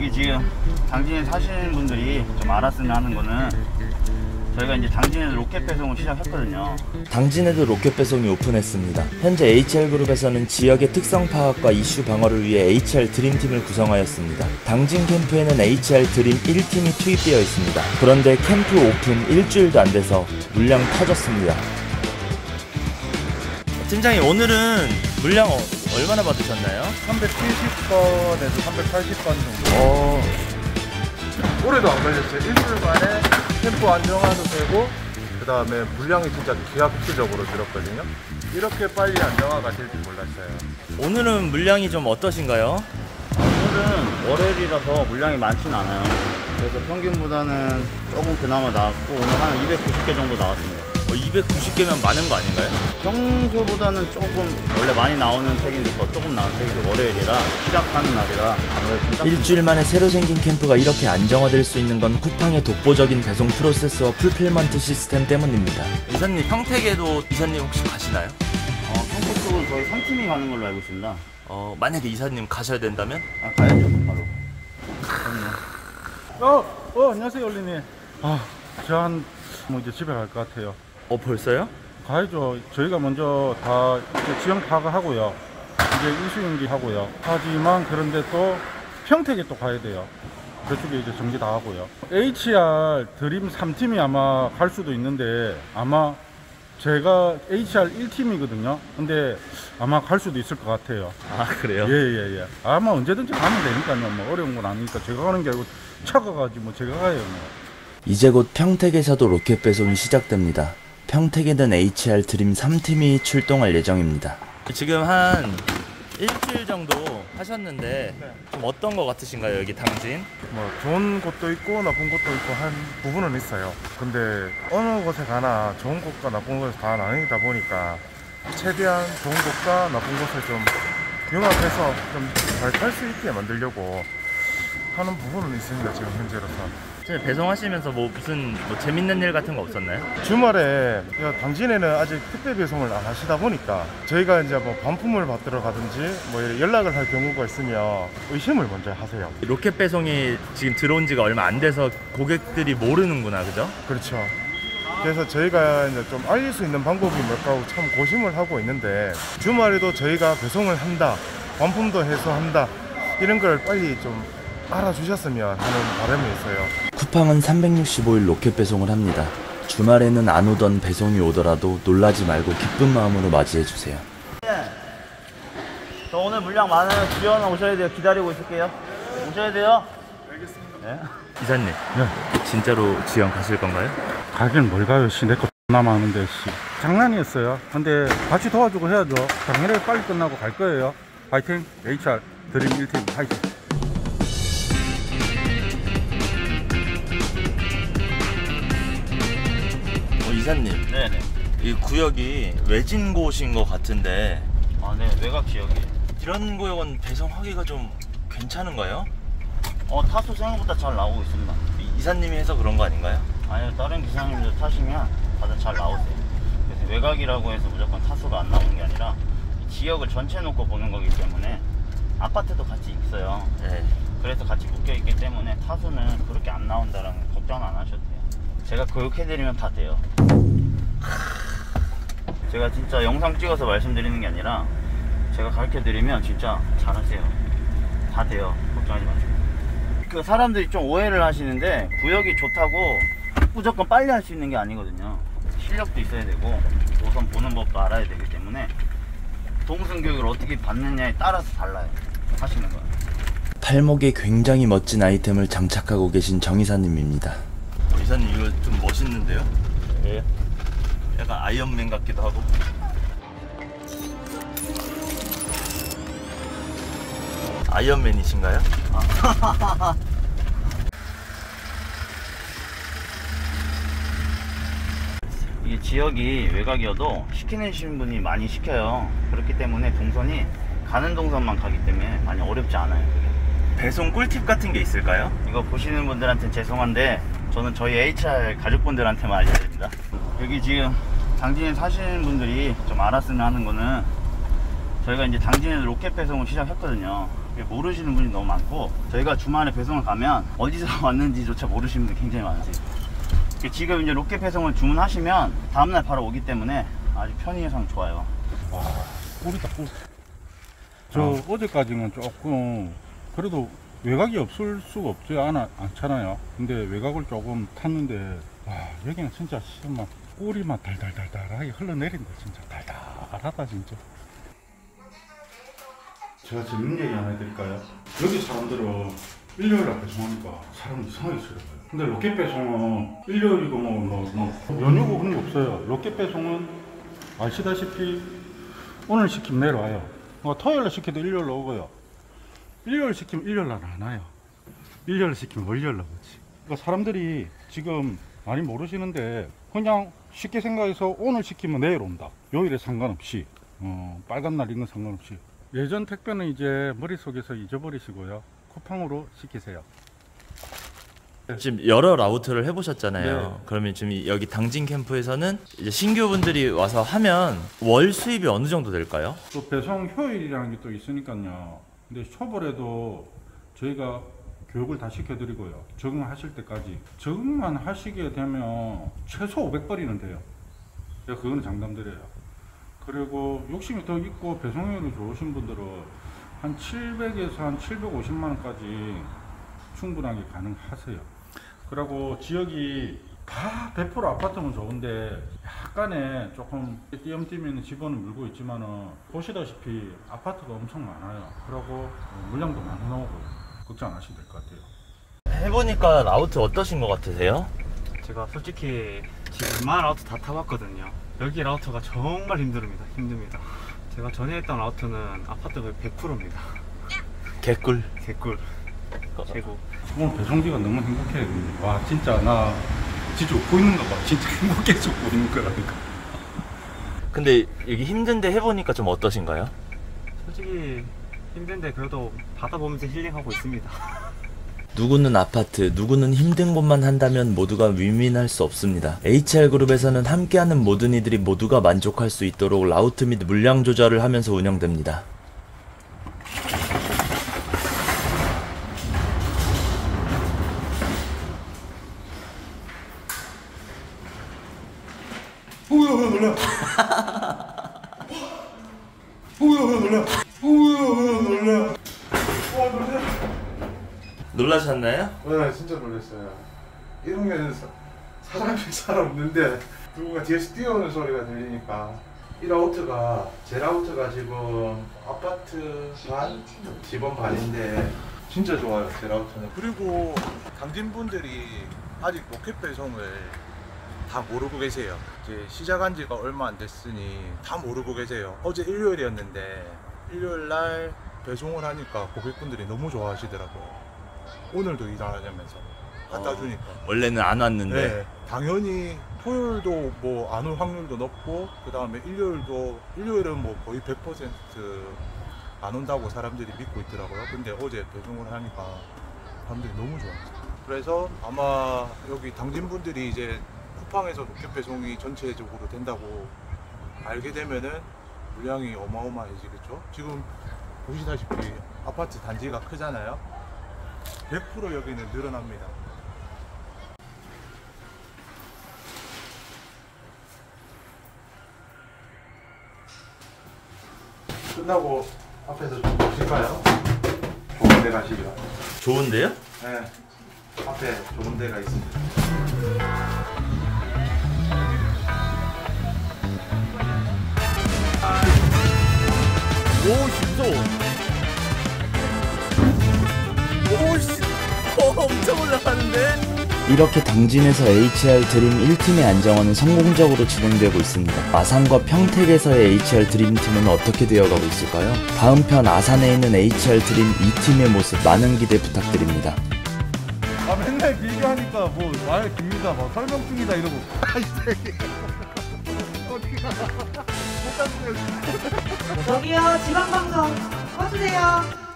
여기 지금 당진에 사시는 분들이 좀 알았으면 하는 거는 저희가 이제 당진에서 로켓 배송을 시작했거든요. 당진에도 로켓 배송이 오픈했습니다. 현재 HR그룹에서는 지역의 특성 파악과 이슈 방어를 위해 HR 드림팀을 구성하였습니다. 당진 캠프에는 HR 드림 1팀이 투입되어 있습니다. 그런데 캠프 오픈 일주일도 안 돼서 물량 터졌습니다. 팀장님 오늘은 물량 어- 얼마나 받으셨나요? 370건에서 380건 정도. 어, 올해도 안 걸렸어요. 일주일 만에 템포 안정화도 되고, 그 다음에 물량이 진짜 기하급수적으로 늘었거든요. 이렇게 빨리 안정화가 될 줄 몰랐어요. 오늘은 물량이 좀 어떠신가요? 오늘은 월요일이라서 물량이 많진 않아요. 그래서 평균보다는 조금 그나마 나왔고 오늘 한 290개 정도 나왔습니다. 290개면 어, 많은 거 아닌가요? 평소보다는 조금 원래 많이 나오는 책인데 더 조금 나온 책인데 월요일이라 시작하는 날이라 아무래도 좀 적습니다. 일주일 만에 새로 생긴 캠프가 이렇게 안정화될 수 있는 건 쿠팡의 독보적인 배송 프로세스와 풀필먼트 시스템 때문입니다. 이사님 평택에도 이사님 혹시 가시나요? 어, 평택 쪽은 저희 3팀이 가는 걸로 알고 있습니다. 어 만약에 이사님 가셔야 된다면? 아 가야죠 바로. 어, 어, 안녕하세요, 올리님. 아, 저 한, 뭐 이제 집에 갈 것 같아요. 어 벌써요? 가야죠. 저희가 먼저 다 지형 파악을 하고요. 이제 이수인기 하고요. 하지만 그런데 또 평택에 또 가야 돼요. 그쪽에 이제 정리 다 하고요. HR 드림 3팀이 아마 갈 수도 있는데 아마 제가 HR 1팀이거든요. 근데 아마 갈 수도 있을 것 같아요. 아 그래요? 예, 예, 예. 아마 언제든지 가면 되니까요. 뭐 어려운 건 아니니까 제가 가는 게 아니고 차가 가지 뭐 제가 가요. 뭐. 이제 곧 평택에서도 로켓 배송이 시작됩니다. 평택에는 HR 드림 3팀이 출동할 예정입니다. 지금 한 일주일 정도 하셨는데 좀 어떤 거 같으신가요 여기 당진? 뭐 좋은 곳도 있고 나쁜 곳도 있고 한 부분은 있어요. 근데 어느 곳에 가나 좋은 곳과 나쁜 곳이 다 나뉘다 보니까 최대한 좋은 곳과 나쁜 곳을 좀 융합해서 좀 잘 탈 수 있게 만들려고 하는 부분은 있습니다. 지금 현재로서. 배송하시면서 뭐 무슨 뭐 재밌는 일 같은 거 없었나요? 주말에 야, 당진에는 아직 택배 배송을 안 하시다 보니까 저희가 이제 뭐 반품을 받으러 가든지 뭐 연락을 할 경우가 있으면 의심을 먼저 하세요. 로켓 배송이 지금 들어온 지가 얼마 안 돼서 고객들이 모르는구나 그죠? 그렇죠. 그래서 저희가 이제 좀 알릴 수 있는 방법이 뭘까 하고 참 고심을 하고 있는데 주말에도 저희가 배송을 한다, 반품도 해서 한다 이런 걸 빨리 좀 알아주셨으면 하는 바람이 있어요. 쿠팡은 365일 로켓 배송을 합니다. 주말에는 안 오던 배송이 오더라도 놀라지 말고 기쁜 마음으로 맞이해 주세요. 저 오늘 물량 많아요. 주연 오셔야 돼요. 기다리고 있을게요. 오셔야 돼요. 이사님, 진짜로 지영 가실 건가요? 가긴 뭘 가요, 씨. 내거 남았는데, 씨. 장난이었어요. 근데 같이 도와주고 해야죠. 당연히 빨리 끝나고 갈 거예요. 파이팅! HR 드림 1팀 파이팅! 이사님, 네네. 이 구역이 외진 곳인 것 같은데 아, 네. 외곽 지역이에요. 이런 구역은 배송하기가 좀 괜찮은가요? 어, 타수 생각보다 잘 나오고 있습니다. 이- 이사님이 해서 그런 거 아닌가요? 아니요, 다른 기사님들 타시면 다들 잘 나오세요. 그래서 외곽이라고 해서 무조건 타수가 안 나오는 게 아니라 이 지역을 전체 놓고 보는 거기 때문에 아파트도 같이 있어요. 네. 그래서 같이 묶여 있기 때문에 타수는 그렇게 안 나온다라는 걱정은 안 하셔도 돼요. 제가 교육해드리면 다 돼요. 제가 진짜 영상 찍어서 말씀드리는 게 아니라 제가 가르쳐드리면 진짜 잘하세요. 다 돼요. 걱정하지 마세요. 그 사람들이 좀 오해를 하시는데 구역이 좋다고 무조건 빨리 할 수 있는 게 아니거든요. 실력도 있어야 되고 우선 보는 법도 알아야 되기 때문에 동승 교육을 어떻게 받느냐에 따라서 달라요. 하시는 거. 팔목에 굉장히 멋진 아이템을 장착하고 계신 정이사님입니다. 이사님 이거 좀 멋있는데요? 예. 약간 아이언맨 같기도 하고. 아이언맨이신가요? 이 지역이 외곽이어도 시키는 분이 많이 시켜요. 그렇기 때문에 동선이 가는 동선만 가기 때문에 많이 어렵지 않아요. 배송 꿀팁 같은 게 있을까요? 이거 보시는 분들한테 죄송한데 저는 저희 HR 가족분들한테만 알려드립니다. 여기 지금 당진에 사시는 분들이 좀 알았으면 하는 거는 저희가 이제 당진에서 로켓 배송을 시작했거든요. 모르시는 분이 너무 많고 저희가 주말에 배송을 가면 어디서 왔는지조차 모르시는 분들 굉장히 많으세요. 지금 이제 로켓 배송을 주문하시면 다음날 바로 오기 때문에 아주 편의상 좋아요. 와, 꿀이다, 꿀. 저 어. 제까지는 조금, 그래도 외곽이 없을 수가 없지 않아, 않잖아요. 근데 외곽을 조금 탔는데, 와, 여기는 진짜 막막 달달달달하게 흘러내린다, 진짜. 달달하다, 진짜. 제가 재밌는 얘기 하나 해드릴까요? 여기 사람들은 일요일에 배송하니까 사람 이상하게 싫어요. 근데 로켓 배송은 일요일이고 뭐, 뭐, 뭐 연휴고 그런 거 없어요. 로켓 배송은 아시다시피 오늘 시키면 내일 와요. 뭐 토요일에 시켜도 일요일로 오고요. 일요일 시키면 일요일 날안 와요. 일요일 시키면 월요일 날 오지. 그러니까 사람들이 지금 많이 모르시는데 그냥 쉽게 생각해서 오늘 시키면 내일 온다. 요일에 상관없이 어, 빨간 날 이건 상관없이 예전 택배는 이제 머릿속에서 잊어버리시고요. 쿠팡으로 시키세요. 지금 여러 라우트를 해보셨잖아요. 네. 그러면 지금 여기 당진 캠프에서는 이제 신규 분들이 와서 하면 월 수입이 어느 정도 될까요? 또 배송 효율이라는 게 또 있으니까요. 근데 초벌에도 저희가 교육을 다 시켜드리고요. 적응하실 때까지. 적응만 하시게 되면 최소 500벌이는 돼요. 제가 그거는 장담드려요. 그리고 욕심이 더 있고 배송률이 좋으신 분들은 한 700에서 한 750만 원까지 충분하게 가능하세요. 그리고 지역이 다 100% 아파트면 좋은데 약간의 조금 띄엄띄면 집원을 물고 있지만은 보시다시피 아파트가 엄청 많아요. 그리고 물량도 많이 나오고 걱정 안 하셔도 될것 같아요. 해보니까 라우트 어떠신 것 같으세요? 제가 솔직히 지금 웬만한 라우트 다 타봤거든요. 여기 라우터가 정말 힘듭니다. 힘듭니다. 제가 전에 했던 라우터는 아파트 거의 100%입니다. 개꿀. 개꿀. 최고. 오늘 배송비가 너무 행복해요. 근데. 와 진짜 나 진짜 웃고 있는 거 봐. 진짜 행복해서 웃고 있는 거라니까. 근데 여기 힘든데 해보니까 좀 어떠신가요? 솔직히 힘든데 그래도 바다 보면서 힐링하고 있습니다. 누구는 아파트, 누구는 힘든 곳만 한다면 모두가 윈윈할 수 없습니다. HR그룹에서는 함께하는 모든 이들이 모두가 만족할 수 있도록 라우트 및 물량 조절을 하면서 운영됩니다. 놀라셨나요? 네, 진짜 놀랐어요. 이 동네는 사, 사람이 잘 없는데 누군가 뒤에서 뛰어오는 소리가 들리니까 이 라우트가 제 라우트가 지금 아파트 반, 집원 반인데 진짜 좋아요 제 라우트는. 그리고 당진분들이 아직 로켓 배송을 다 모르고 계세요. 이제 시작한 지가 얼마 안 됐으니 다 모르고 계세요. 어제 일요일이었는데 일요일 날 배송을 하니까 고객분들이 너무 좋아하시더라고요. 오늘도 일하냐면서 갖다 어. 주니까. 원래는 안 왔는데 네, 당연히 토요일도 뭐 안 올 확률도 높고 그 다음에 일요일도 일요일은 뭐 거의 100%안 온다고 사람들이 믿고 있더라고요. 근데 어제 배송을 하니까 사람들이 너무 좋아했어요. 그래서 아마 여기 당진분들이 이제 쿠팡에서 로켓 배송이 전체적으로 된다고 알게 되면은 물량이 어마어마해지겠죠. 지금 보시다시피 아파트 단지가 크잖아요. 100% 여기는 늘어납니다. 끝나고 앞에서 좀 보실까요? 좋은 데 가시죠. 좋은데요? 네, 앞에 좋은 데가 있습니다. 오씨 무서워 오씨 엄청 올라가는데 이렇게 당진에서 HR 드림 1팀의 안정화는 성공적으로 진행되고 있습니다. 아산과 평택에서의 HR 드림팀은 어떻게 되어가고 있을까요? 다음 편 아산에 있는 HR 드림 2팀의 모습 많은 기대 부탁드립니다. 아 맨날 비교하니까 뭐 말 깁니다, 막 설명 중이다 이러고. 저기요 지방방송 꺼주세요